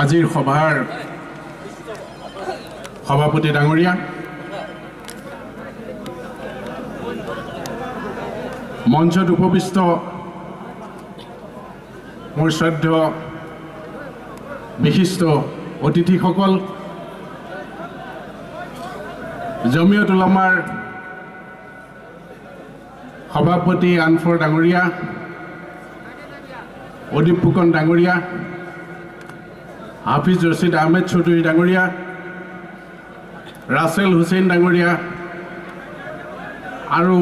আজিৰ সভাৰ সভাপতি ডাঙৰীয়া। মঞ্চত উপবিষ্ট মোৰ শ্ৰদ্ধ বিশিষ্ট অতিথিসকল জমিয়ত উলামাৰ সভাপতি আনফৰ ডাঙৰীয়া অদীপ ফুকন ডাঙৰীয়া হাফিজ ৰচিদ আহমেদ চৌধুৰী ডাঙৰীয়া ৰাছেল হুছেইন ডাঙৰীয়া আৰু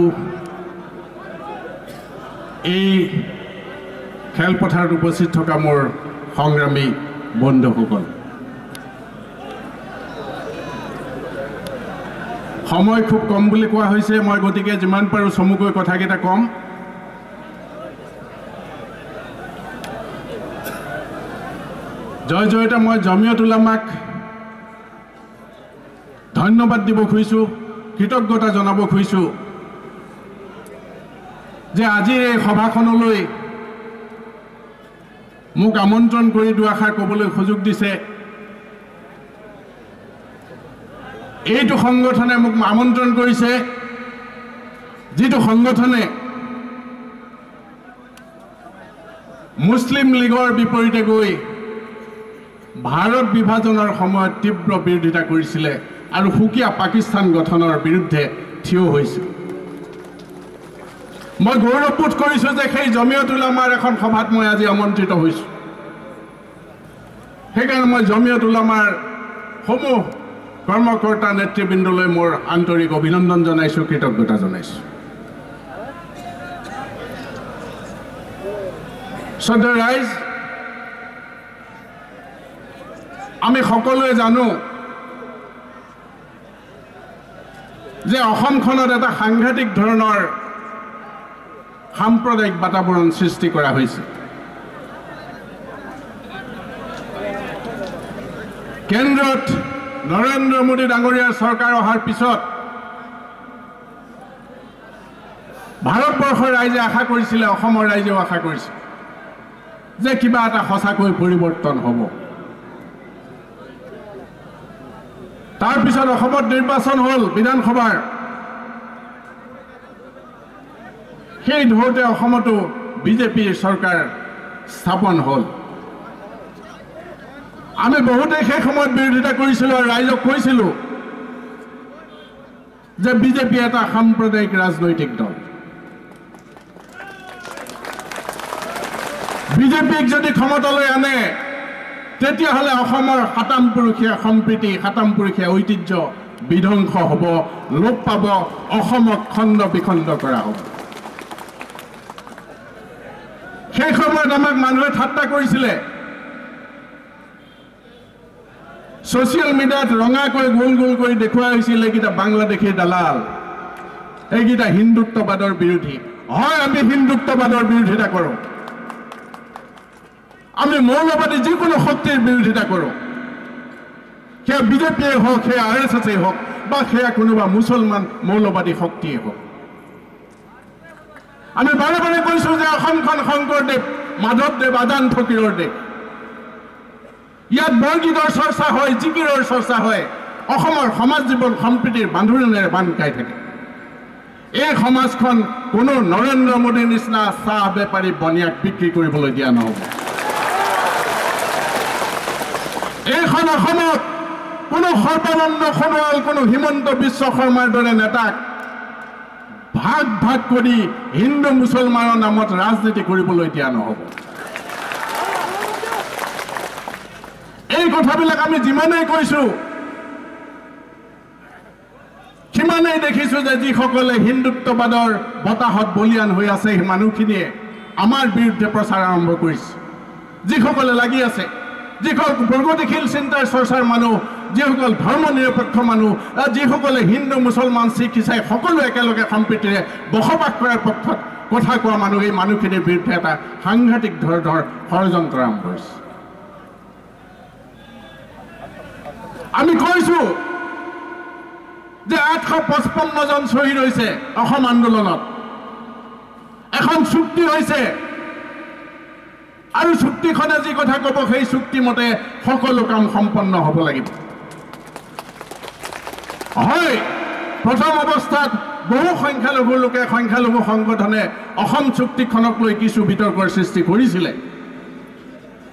এই খেলপথাৰত উপস্থিত থকা মোৰ সংগ্ৰামী বন্ধুসকল। সময় খুব কম বুলি কোৱা হৈছে মই গতিকে যিমান পাৰোঁ চমুকৈ কথাকেইটা ক'ম। জয় জয়তে মই জমিয়ত উলামাক ধন্যবাদ দিব খুজিছোঁ কৃতজ্ঞতা জনাব খুজিছোঁ যে আজিৰ এই সভাখনলৈ মোক আমন্ত্ৰণ কৰি দুআষাৰ ক'বলৈ সুযোগ দিছে। এইটো সংগঠনে মোক আমন্ত্ৰণ কৰিছে। যিটো সংগঠনে মুছলিম লীগৰ বিপৰীতে গৈ ভাৰত বিভাজনৰ সময়ত তীব্ৰ বিৰোধিতা কৰিছিলে আৰু সুকীয়া পাকিস্তান গঠনৰ বিৰুদ্ধে থিয় হৈছিল। মই গৌৰৱবোধ কৰিছোঁ যে সেই জমিয়ত উলামাৰ এখন সভাত মই আজি আমন্ত্ৰিত হৈছোঁ। সেইকাৰণে মই জমিয়ত উলামাৰ সমূহ কৰ্মকৰ্তা নেতৃবৃন্দলৈ মোৰ আন্তৰিক অভিনন্দন জনাইছোঁ কৃতজ্ঞতা জনাইছোঁ। শ্ৰদ্ধা ৰাইজ আমি সকলোৱে জানো যে অসমখনত এটা সাংঘাতিক ধৰণৰ সাম্প্ৰদায়িক বাতাবৰণ সৃষ্টি কৰা হৈছে। কেন্দ্ৰত নৰেন্দ্ৰ মোদী ডাঙৰীয়াৰ চৰকাৰ অহাৰ পিছত ভাৰতবৰ্ষৰ ৰাইজে আশা কৰিছিলে অসমৰ ৰাইজেও আশা কৰিছিল যে কিবা এটা সঁচাকৈ পৰিৱৰ্তন হ'ব। তাৰপিছত অসমত নিৰ্বাচন হ'ল বিধানসভাৰ। সেই ধৰোঁতে অসমতো বিজেপিৰ চৰকাৰ স্থাপন হ'ল। আমি বহুতেই সেই সময়ত বিৰোধিতা কৰিছিলোঁ আৰু ৰাইজক কৈছিলোঁ যে বিজেপি এটা সাম্প্ৰদায়িক ৰাজনৈতিক দল। বিজেপিক যদি ক্ষমতালৈ আনে তেতিয়াহ'লে অসমৰ সাতাম পুৰুষীয়া সম্প্ৰীতি সাতাম পুৰুষীয়া ঐতিহ্য বিধ্বংস হ'ব লোপ পাব অসমক খণ্ড বিখণ্ড কৰা হ'ব। সেই সময়ত আমাক মানুহে ঠাট্টা কৰিছিলে। ছ'চিয়েল মিডিয়াত ৰঙাকৈ গোল গোল কৰি দেখুওৱা হৈছিল এইকেইটা বাংলাদেশী দালাল। এইকেইটা হিন্দুত্ববাদৰ বিৰোধী। হয় আমি হিন্দুত্ববাদৰ বিৰোধিতা কৰোঁ। আমি মৌলবাদী যিকোনো শক্তিৰ বিৰোধিতা কৰোঁ সেয়া বিজেপিয়ে হওক সেয়া আৰ এছ এছেই হওক বা সেয়া কোনোবা মুছলমান মৌলবাদী শক্তিয়ে হওক। আমি বাৰে বাৰে কৈছোঁ যে অসমখন শংকৰদেৱ মাধৱদেৱ আজান ফকীৰৰ দেশ ইয়াত বৰগীতৰ চৰ্চা হয় জিকিৰৰ চৰ্চা হয়। অসমৰ সমাজ জীৱন সম্প্ৰীতিৰ বান্ধোনেৰে বান্ধ খাই থাকে। এই সমাজখন কোনো নৰেন্দ্ৰ মোদীৰ নিচিনা চাহ বেপাৰী বনিয়াক বিক্ৰী কৰিবলৈ দিয়া নহ'ব। এইখন অসমত কোনো সৰ্বানন্দ সোণোৱাল কোনো হিমন্ত বিশ্ব শৰ্মাৰ দৰে নেতাক ভাগ ভাগ কৰি হিন্দু মুছলমানৰ নামত ৰাজনীতি কৰিবলৈ দিয়া নহ'ব। এই কথাবিলাক আমি যিমানেই কৈছোঁ সিমানেই দেখিছোঁ যে যিসকলে হিন্দুত্ববাদৰ বতাহত বলিয়ান হৈ আছে সেই মানুহখিনিয়ে আমাৰ বিৰুদ্ধে প্ৰচাৰ আৰম্ভ কৰিছে। যিসকলে লাগি আছে যিসকল প্ৰগতিশীল চিন্তাৰ চৰ্চাৰ মানুহ যিসকল ধৰ্ম নিৰপেক্ষ মানুহ যিসকলে হিন্দু মুছলমান শিখ ইছাই সকলো একেলগে সম্প্ৰীতিৰে বসবাস কৰাৰ পক্ষত কথা কোৱা মানুহ এই মানুহখিনিৰ বিৰুদ্ধে এটা সাংঘাতিক ধৰণৰ ষড়যন্ত্ৰ আৰম্ভ কৰিছে। আমি কৈছোঁ যে আঠশ পঁচপন্নজন শ্বহীদ হৈছে অসম আন্দোলনত। এখন চুক্তি হৈছে আৰু চুক্তিখনে যি কথা ক'ব সেই চুক্তিমতে সকলো কাম সম্পন্ন হ'ব লাগিব। হয় প্ৰথম অৱস্থাত বহু সংখ্যালঘু লোকে সংখ্যালঘু সংগঠনে অসম চুক্তিখনক লৈ কিছু বিতৰ্কৰ সৃষ্টি কৰিছিলে।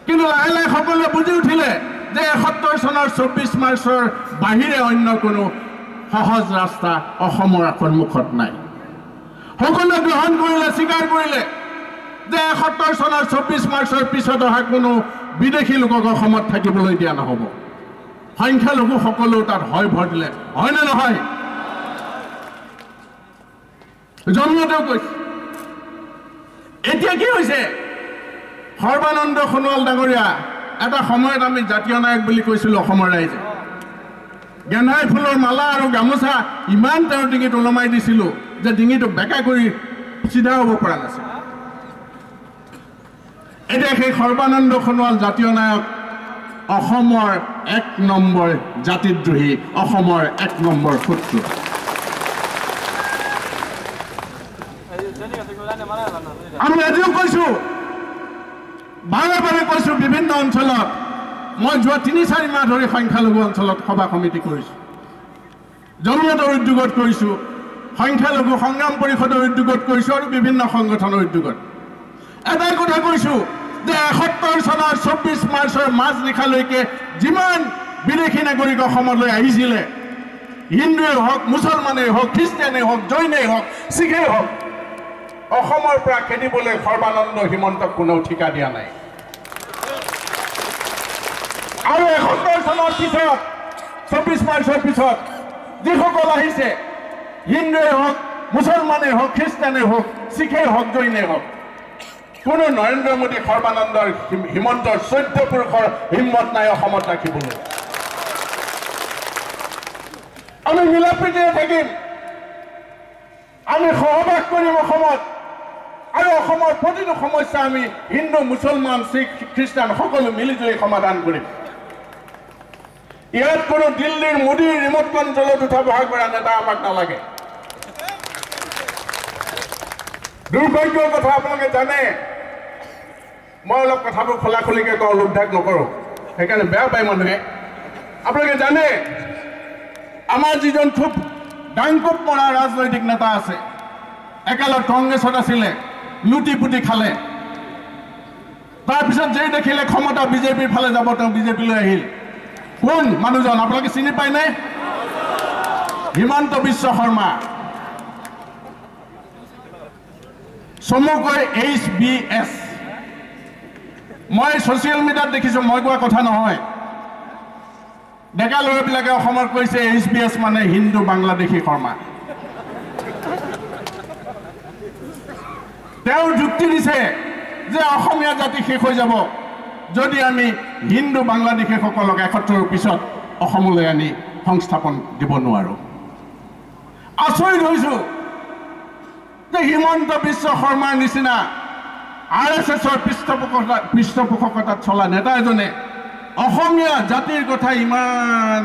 কিন্তু লাহে লাহে সকলোৱে বুজি উঠিলে যে এসত্তৰ চনৰ চৌব্বিছ মাৰ্চৰ বাহিৰে অন্য কোনো সহজ ৰাস্তা অসমৰ সন্মুখত নাই। সকলোৱে গ্ৰহণ কৰিলে স্বীকাৰ কৰিলে। যে এসত্তৰ চনৰ চৌব্বিছ মাৰ্চৰ পিছত অহা কোনো বিদেশী লোকক অসমত থাকিবলৈ দিয়া নহ'ব। সংখ্যালঘু সকলো তাত হয় ভৰ দিলে হয়নে নহয়? জন্মতেও কৈছে। এতিয়া কি হৈছে? সৰ্বানন্দ সোণোৱাল ডাঙৰীয়া এটা সময়ত আমি জাতীয় নায়ক বুলি কৈছিলোঁ অসমৰ ৰাইজে। গেন্ধাই ফুলৰ মালা আৰু গামোচা ইমান তেওঁৰ ডিঙিত ওলমাই দিছিলোঁ যে ডিঙিটো বেকা কৰি চিধা হ'ব পৰা নাছিল। এতিয়া সেই সৰ্বানন্দ সোণোৱাল জাতীয় নায়ক অসমৰ এক নম্বৰ জাতিদ্ৰোহী অসমৰ এক নম্বৰ শত্ৰু। আমি আজিও কৈছো বাৰে বাৰে কৈছো বিভিন্ন অঞ্চলত মই যোৱা তিনি চাৰি মাহ ধৰি সংখ্যালঘু অঞ্চলত সভা সমিতি কৰিছোঁ। জনমতৰ উদ্যোগত কৰিছোঁ সংখ্যালঘু সংগ্ৰাম পৰিষদৰ উদ্যোগত কৰিছোঁ আৰু বিভিন্ন সংগঠনৰ উদ্যোগত। এটাই কথা কৈছোঁ যে এসত্তৰ চনৰ চৌব্বিছ মাৰ্চৰ মাজনিশালৈকে যিমান বিদেশী নাগৰিক অসমলৈ আহিছিলে হিন্দুৱেই হওক মুছলমানেই হওক খ্ৰীষ্টিয়ানেই হওক জৈনেই হওক শিখেই হওক অসমৰ পৰা খেদিবলৈ সৰ্বানন্দ হিমন্তক কোনেও ঠিকা দিয়া নাই। আৰু এসত্তৰ চনৰ পিছত চৌব্বিছ মাৰ্চৰ পিছত যিসকল আহিছে হিন্দুৱেই হওক মুছলমানেই হওক খ্ৰীষ্টানেই হওক শিখেই হওক জৈনেই হওক কোনো নৰেন্দ্ৰ মোদী সৰ্বানন্দৰ হিম- হিমন্তৰ চৈধ্য পুৰুষৰ হিম্মত নাই অসমত ৰাখিবলৈ। আমি মিলা প্ৰীতিৰে থাকিম। আমি সহবাস কৰিম অসমত। আৰু অসমৰ প্ৰতিটো সমস্যা আমি হিন্দু মুছলমান শিখ খ্ৰীষ্টান সকলো মিলিজুলি সমাধান কৰিম। ইয়াত কোনো দিল্লীৰ মোদীৰ ৰিমট কণ্ট্ৰলত উঠা বহা কৰা নেতা আমাক নালাগে। দুৰ্ভাগ্যৰ কথা আপোনালোকে জানে মই অলপ কথাবোৰ খোলা খুলিকৈ কওঁ লোকধাক নকৰোঁ। সেইকাৰণে বেয়া পায় মানুহে আপোনালোকে জানে আমাৰ যিজন খুব ডাংকুপ মৰা ৰাজনৈতিক নেতা আছে একেলগ কংগ্ৰেছত আছিলে লুটি পুটি খালে। তাৰপিছত যেই দেখিলে ক্ষমতা বিজেপিৰ ফালে যাব তেওঁ বিজেপিলৈ আহিল। কোন মানুহজন আপোনালোকে চিনি পায়নে? হিমন্ত বিশ্ব শৰ্মা। চমুকৈ এইচ বি এছ। মই ছ'চিয়েল মিডিয়াত দেখিছোঁ মই কোৱা কথা নহয়। ডেকা ল'ৰাবিলাকে অসমত কৈছে এইচ বি এছ মানে হিন্দু বাংলাদেশী শৰ্মা। তেওঁ যুক্তি দিছে যে অসমীয়া জাতি শেষ হৈ যাব যদি আমি হিন্দু বাংলাদেশীসকলক এসত্তৰৰ পিছত অসমলৈ আনি সংস্থাপন দিব নোৱাৰোঁ। আচৰিত হৈছোঁ যে হিমন্ত বিশ্ব শৰ্মাৰ নিচিনা আৰ এছ এছৰ পৃষ্ঠপোষকতা পৃষ্ঠপোষকতাত চলা নেতা এজনে অসমীয়া জাতিৰ কথা ইমান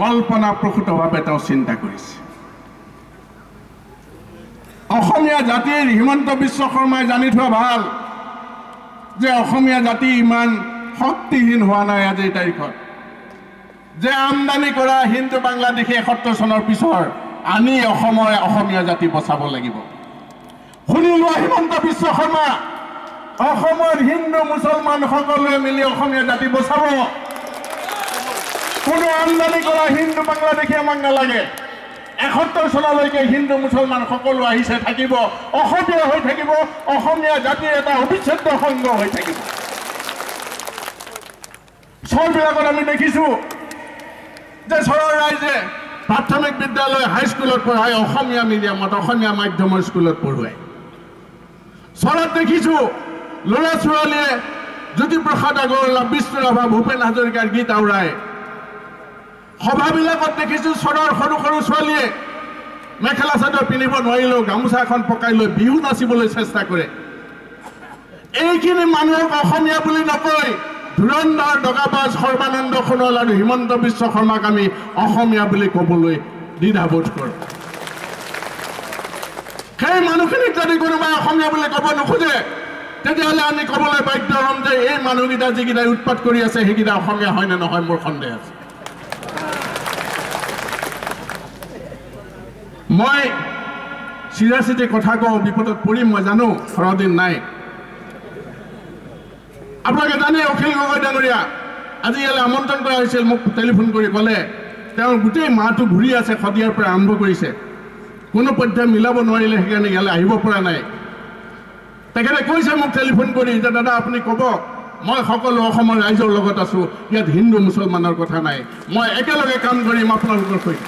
কল্পনাপ্ৰসূতভাৱে তেওঁ চিন্তা কৰিছে। অসমীয়া জাতিৰ হিমন্ত বিশ্ব শৰ্মাই জানি থোৱা ভাল যে অসমীয়া জাতি ইমান শক্তিহীন হোৱা নাই আজিৰ তাৰিখত। যে আমদানি কৰা হিন্দু বাংলাদেশী এসত্তৰ চনৰ পিছৰ আনি অসমৰ অসমীয়া জাতি বচাব লাগিব। শুনি লোৱা হিমন্ত বিশ্ব শৰ্মা অসমৰ হিন্দু মুছলমান সকলোৱে মিলি অসমীয়া জাতি বচাব। কোনো আমদানি কৰা হিন্দু বাংলাদেশী আমাক নালাগে। এসত্তৰ চনলৈকে হিন্দু মুছলমান সকলো আহিছে থাকিব। অসমীয়া হৈ থাকিব অসমীয়া জাতিৰ এটা অবিচ্ছেদ্য সংগ হৈ থাকিব। চহৰবিলাকত আমি দেখিছোঁ যে চহৰৰ ৰাইজে প্ৰাথমিক বিদ্যালয় হাইস্কুলত পঢ়াই অসমীয়া মিডিয়ামত অসমীয়া মাধ্যমৰ স্কুলত পঢ়ুৱায়। চহৰত দেখিছোঁ ল'ৰা ছোৱালীয়ে জ্যোতিপ্ৰসাদ আগৰৱালা বিষ্ণু ৰাভা ভূপেন হাজৰিকাৰ গীত আওৰাই। সভাবিলাকত দেখিছোঁ চহৰৰ সৰু সৰু ছোৱালীয়ে মেখেলা চাদৰ পিন্ধিব নোৱাৰিলেও গামোচা এখন পকাই লৈ বিহু নাচিবলৈ চেষ্টা কৰে। এইখিনি মানুহক অসমীয়া বুলি নকয় ধুৰন্ধৰ দগাবাজ সৰ্বানন্দ সোণোৱাল আৰু হিমন্ত বিশ্ব শৰ্মাক আমি অসমীয়া বুলি ক'বলৈ দ্বিধাবোধ কৰোঁ। সেই মানুহখিনিক যদি কোনোবাই অসমীয়া বুলি ক'ব নোখোজে তেতিয়াহ'লে আমি ক'বলৈ বাধ্য হ'ম যে এই মানুহকেইটা যিকেইটাই উৎপাত কৰি আছে সেইকেইটা অসমীয়া হয় নে নহয় মোৰ সন্দেহ আছে। মই চিধা চিধি কথা কওঁ বিপদত পৰিম মই জানো সৰহদিন নাই। আপোনালোকে জানে অখিল গগৈ ডাঙৰীয়া আজি ইয়ালৈ আমন্ত্ৰণ কৰা হৈছিল মোক টেলিফোন কৰি ক'লে তেওঁ গোটেই মাহটো ঘূৰি আছে শদিয়াৰ পৰা আৰম্ভ কৰিছে। কোনো পৰ্যায় মিলাব নোৱাৰিলে সেইকাৰণে ইয়ালৈ আহিব পৰা নাই। তেখেতে কৈছে মোক টেলিফোন কৰি যে দাদা আপুনি ক'ব মই সকলো অসমৰ ৰাইজৰ লগত আছোঁ ইয়াত হিন্দু মুছলমানৰ কথা নাই। মই একেলগে কাম কৰিম আপোনালোকৰ সৈতে।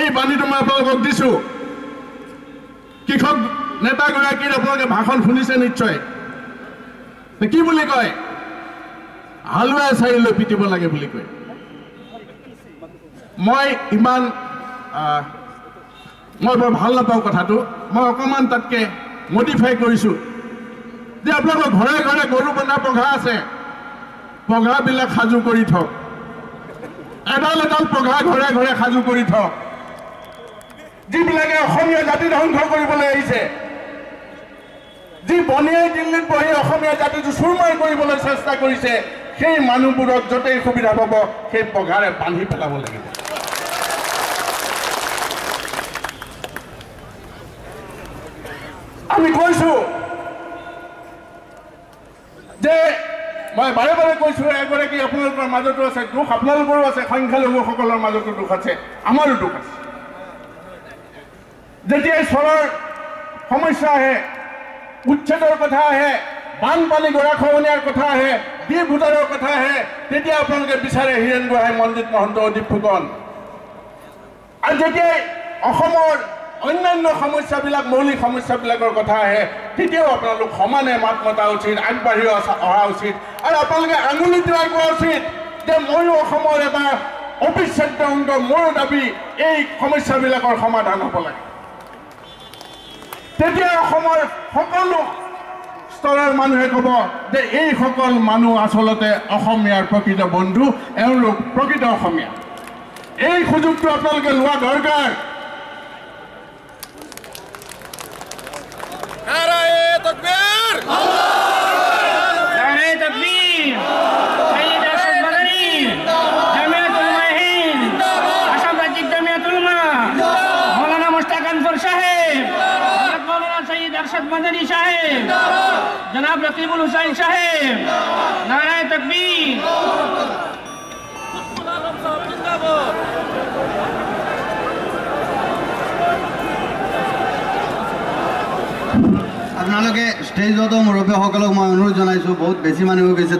এই বাণীটো মই আপোনালোকক দিছোঁ। কৃষক নেতাগৰাকীৰ আপোনালোকে ভাষণ শুনিছে নিশ্চয়। কি বুলি কয়? হালোৱাই চাৰি লৈ পিটিব লাগে বুলি কয়। মই ইমান মই বৰ ভাল নাপাওঁ কথাটো। মই অকণমান তাতকৈ মডিফাই কৰিছোঁ। যে আপোনালোকৰ ঘৰে ঘৰে গৰু বন্ধা পঘা আছে পঘাবিলাক সাজু কৰি থওক। এডাল এডাল পঘা ঘৰে ঘৰে সাজু কৰি থওক। যিবিলাকে অসমীয়া জাতি ধ্বংস কৰিবলৈ আহিছে যি বনিয়াই দিল্লীত বহি অসমীয়া জাতিটো চুৰমাৰ কৰিবলৈ চেষ্টা কৰিছে সেই মানুহবোৰক য'তেই সুবিধা পাব সেই পঘাৰে বান্ধি পেলাব লাগিব। আমি কৈছো যে মই বাৰে বাৰে কৈছো এগৰাকী আপোনালোকৰ মাজতো আছে দুখ আপোনালোকৰো আছে সংখ্যালঘুসকলৰ মাজতো দুখ আছে আমাৰো দুখ আছে। যেতিয়াই চৰৰ সমস্যা আহে উচ্ছেদৰ কথা আহে বানপানী গৰাখহনীয়াৰ কথা আহে বি ভোটাৰৰ কথা আহে তেতিয়া আপোনালোকে বিচাৰে হীৰেণ গোহাঁই মনজিত মহন্ত অদীপ ফুকন। আৰু যেতিয়াই অসমৰ অন্যান্য সমস্যাবিলাক মৌলিক সমস্যাবিলাকৰ কথা আহে তেতিয়াও আপোনালোক সমানে মাত মতা উচিত আগবাঢ়ি অহা- উচিত। আৰু আপোনালোকে আঙুলি টোৱাই কোৱা উচিত যে ময়ো অসমৰ এটা অবিচ্ছেদ্য অংগ মোৰো দাবী এই সমস্যাবিলাকৰ সমাধান হ'ব লাগে। তেতিয়া অসমৰ সকলো স্তৰৰ মানুহে ক'ব যে এইসকল মানুহ আচলতে অসমীয়াৰ প্ৰকৃত বন্ধু এওঁলোক প্ৰকৃত অসমীয়া। এই সুযোগটো আপোনালোকে লোৱা দৰকাৰ। तकबीर। नारे तकबीर। मौलाना साहेब। मौलाना सईद अरशद मदनी साहेब। जनाब रकीबुल हुसैन साहेब। नारायण तकबीर। আপোনালোকে ষ্টেজতো মুৰব্বীসকলক মই অনুৰোধ জনাইছোঁ বহুত বেছি মানুহ গৈছে।